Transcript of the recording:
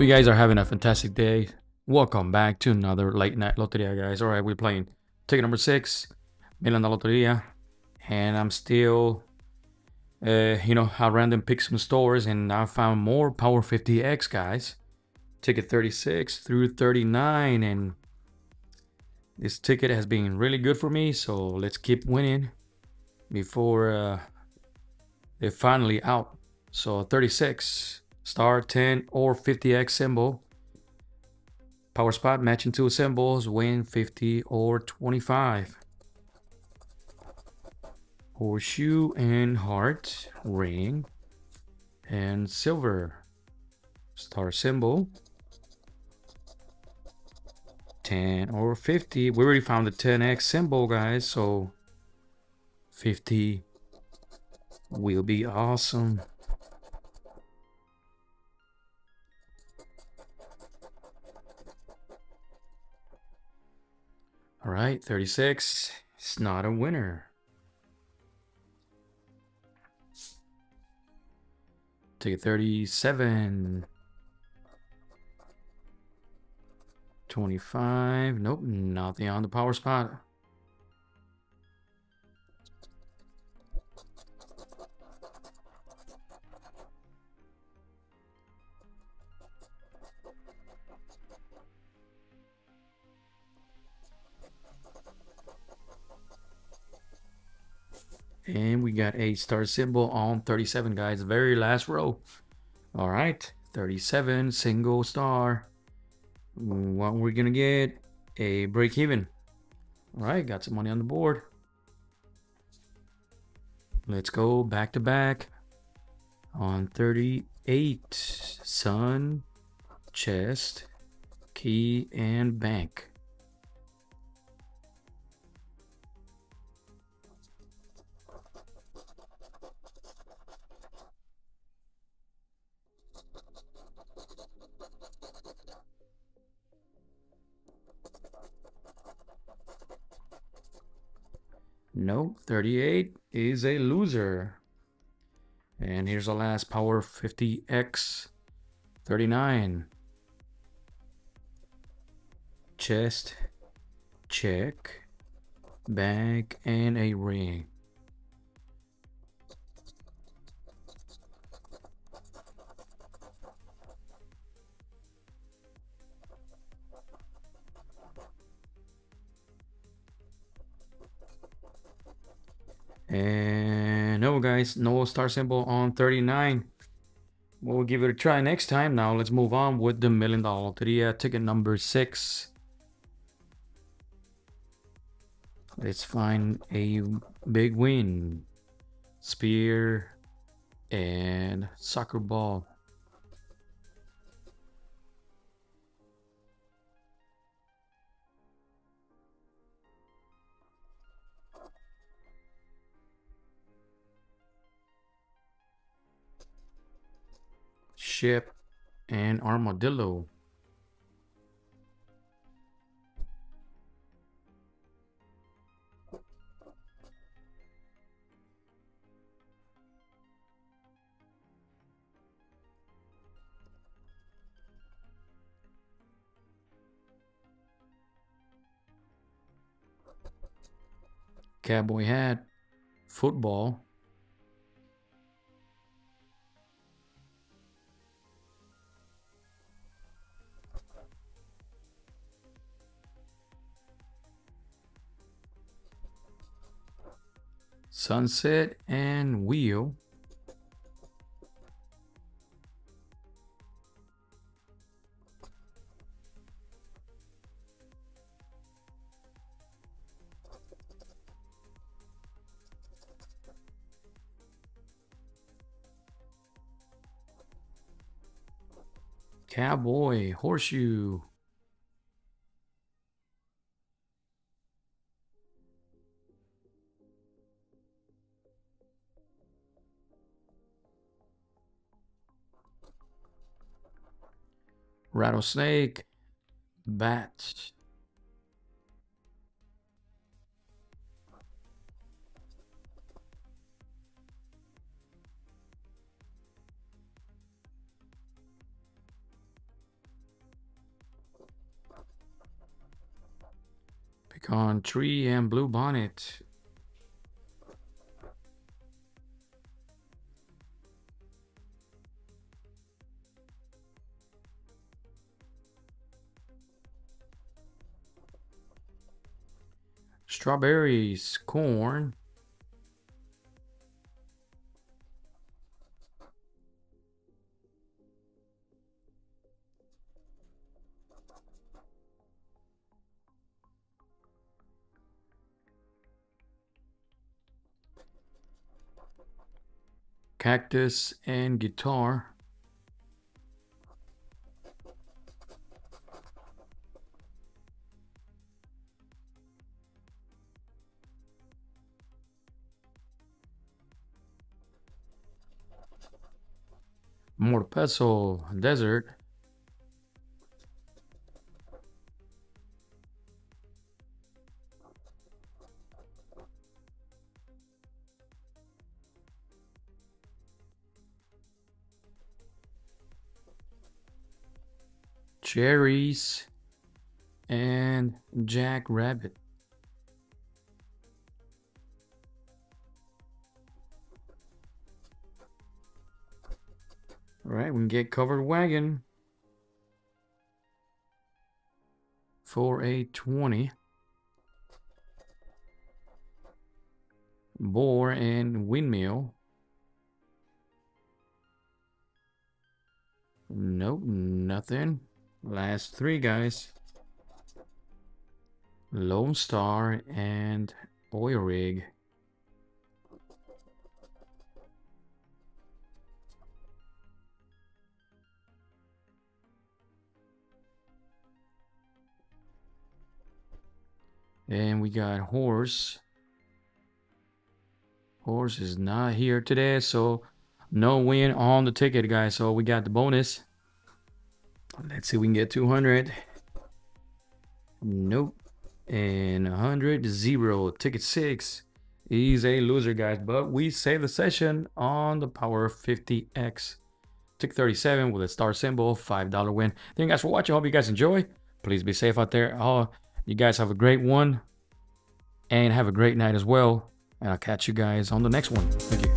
Hope you guys are having a fantastic day. Welcome back to another late night Loteria, guys. All right, we're playing ticket number six, Million Loteria, and I'm still, uh, you know, I random pick some stores, and I found more Power 50X, guys. Ticket 36 through 39, and this ticket has been really good for me. So let's keep winning before uh, they're finally out. So 36 star 10 or 50x symbol power spot matching two symbols win 50 or 25 horseshoe and heart ring and silver star symbol 10 or 50 we already found the 10x symbol guys so 50 will be awesome All right, 36. It's not a winner. Take 37. 25. Nope, nothing on the power spot. And we got a star symbol on 37, guys. Very last row. All right, 37, single star. What we're gonna get? A break even. All right, got some money on the board. Let's go back to back on 38. Sun, chest, key, and bank. No, 38 is a loser. And here's the last Power 50X 39. Chest, check, bag, and a ring. And no, guys, no star symbol on 39. We'll give it a try next time. Now let's move on with the million dollar loteria uh, ticket number six. Let's find a big win. Spear and soccer ball. Ship, and armadillo. Cowboy hat, football, Sunset and Wheel. Cowboy, Horseshoe. rattlesnake, bat. Pecan tree and blue bonnet. Strawberries, corn. Cactus and guitar. More peso desert. Cherries and Jack Rabbit. All right, we can get covered wagon for a 20. Boar and windmill. Nope, nothing. Last three guys. Lone Star and Oil Rig. And we got horse. Horse is not here today, so no win on the ticket, guys. So we got the bonus. Let's see, if we can get 200. Nope. And 100, zero. Ticket six. He's a loser, guys. But we save the session on the Power 50X. Tick 37 with a star symbol, $5 win. Thank you guys for watching. Hope you guys enjoy. Please be safe out there. Oh, you guys have a great one and have a great night as well. And I'll catch you guys on the next one. Thank you.